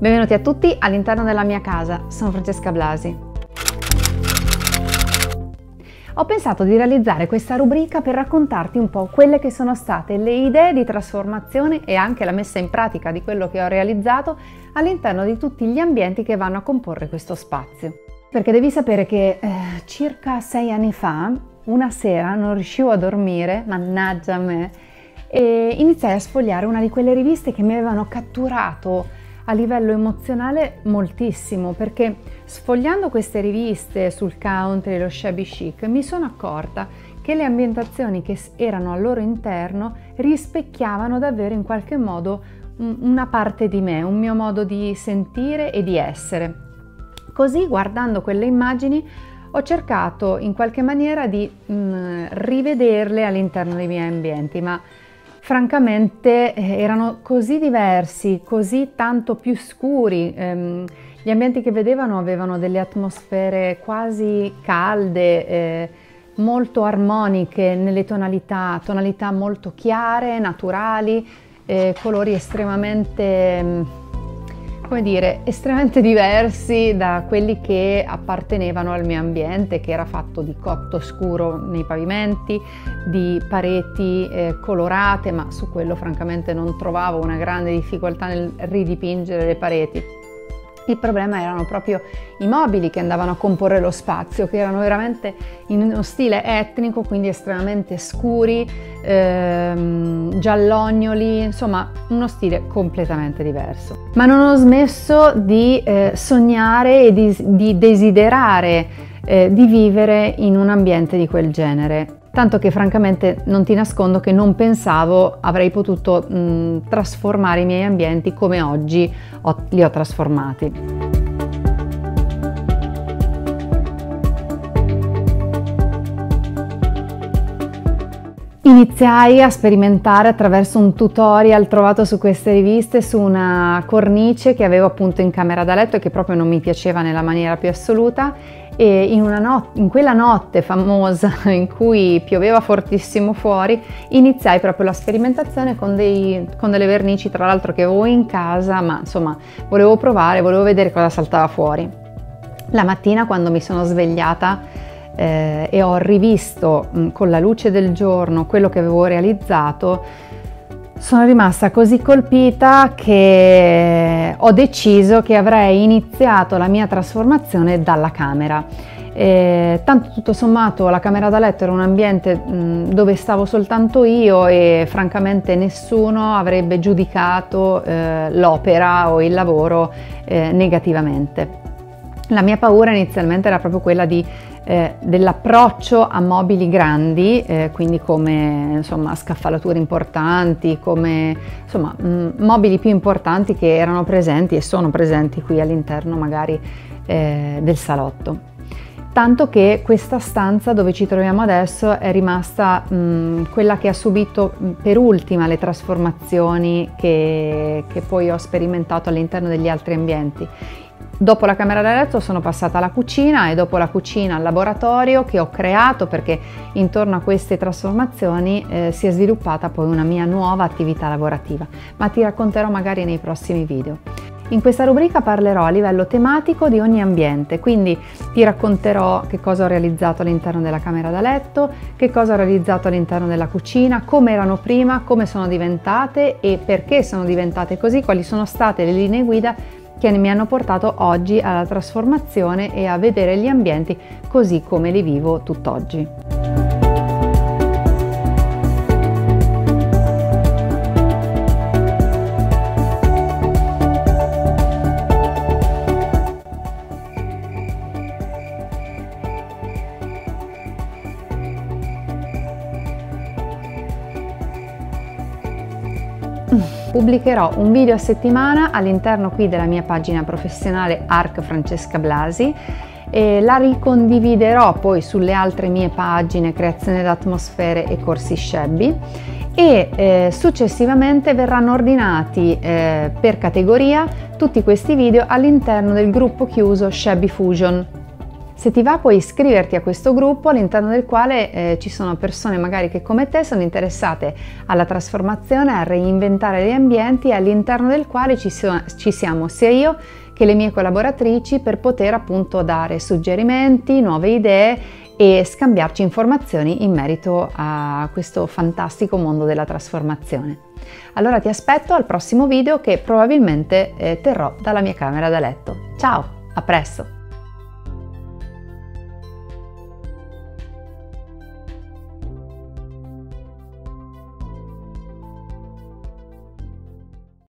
Benvenuti a tutti all'interno della mia casa, sono Francesca Blasi. Ho pensato di realizzare questa rubrica per raccontarti un po' quelle che sono state le idee di trasformazione e anche la messa in pratica di quello che ho realizzato all'interno di tutti gli ambienti che vanno a comporre questo spazio. Perché devi sapere che eh, circa sei anni fa, una sera non riuscivo a dormire, mannaggia me, e iniziai a sfogliare una di quelle riviste che mi avevano catturato a livello emozionale moltissimo perché sfogliando queste riviste sul country e lo shabby chic mi sono accorta che le ambientazioni che erano al loro interno rispecchiavano davvero in qualche modo una parte di me, un mio modo di sentire e di essere. Così guardando quelle immagini ho cercato in qualche maniera di mh, rivederle all'interno dei miei ambienti, ma francamente eh, erano così diversi, così tanto più scuri. Ehm, gli ambienti che vedevano avevano delle atmosfere quasi calde, eh, molto armoniche nelle tonalità, tonalità molto chiare, naturali, eh, colori estremamente mm, come dire, estremamente diversi da quelli che appartenevano al mio ambiente, che era fatto di cotto scuro nei pavimenti, di pareti eh, colorate, ma su quello francamente non trovavo una grande difficoltà nel ridipingere le pareti. Il problema erano proprio i mobili che andavano a comporre lo spazio, che erano veramente in uno stile etnico, quindi estremamente scuri, ehm, giallognoli, insomma uno stile completamente diverso. Ma non ho smesso di eh, sognare e di, di desiderare eh, di vivere in un ambiente di quel genere tanto che francamente non ti nascondo che non pensavo avrei potuto mh, trasformare i miei ambienti come oggi ho, li ho trasformati. Iniziai a sperimentare attraverso un tutorial trovato su queste riviste su una cornice che avevo appunto in camera da letto e che proprio non mi piaceva nella maniera più assoluta e in, not- in, quella notte famosa in cui pioveva fortissimo fuori iniziai proprio la sperimentazione con, dei, con delle vernici tra l'altro che avevo in casa ma insomma volevo provare, volevo vedere cosa saltava fuori. La mattina quando mi sono svegliata eh, e ho rivisto mh, con la luce del giorno quello che avevo realizzato, sono rimasta così colpita che ho deciso che avrei iniziato la mia trasformazione dalla camera. Eh, tanto tutto sommato la camera da letto era un ambiente dove stavo soltanto io e francamente nessuno avrebbe giudicato eh, l'opera o il lavoro eh, negativamente. La mia paura inizialmente era proprio quella di eh, dell'approccio a mobili grandi, eh, quindi come insomma, scaffalature importanti, come insomma, mh, mm, mobili più importanti che erano presenti e sono presenti qui all'interno magari eh, del salotto. Tanto che questa stanza dove ci troviamo adesso è rimasta mh, mm, quella che ha subito mm, per ultima le trasformazioni che, che poi ho sperimentato all'interno degli altri ambienti. Dopo la camera da letto sono passata alla cucina e dopo la cucina al laboratorio che ho creato perché intorno a queste trasformazioni eh, si è sviluppata poi una mia nuova attività lavorativa, ma ti racconterò magari nei prossimi video. In questa rubrica parlerò a livello tematico di ogni ambiente, quindi ti racconterò che cosa ho realizzato all'interno della camera da letto, che cosa ho realizzato all'interno della cucina, come erano prima, come sono diventate e perché sono diventate così, quali sono state le linee guida che mi hanno portato oggi alla trasformazione e a vedere gli ambienti così come li vivo tutt'oggi. Pubblicherò un video a settimana all'interno qui della mia pagina professionale Arc Francesca Blasi e la ricondividerò poi sulle altre mie pagine creazione d'atmosfere e corsi shabby e eh, successivamente verranno ordinati eh, per categoria tutti questi video all'interno del gruppo chiuso Shabby Fusion Se ti va puoi iscriverti a questo gruppo all'interno del quale eh, ci sono persone magari che come te sono interessate alla trasformazione, a reinventare gli ambienti e all'interno del quale ci, so- ci siamo sia io che le mie collaboratrici per poter appunto dare suggerimenti, nuove idee e scambiarci informazioni in merito a questo fantastico mondo della trasformazione. Allora ti aspetto al prossimo video che probabilmente eh, terrò dalla mia camera da letto. Ciao, a presto!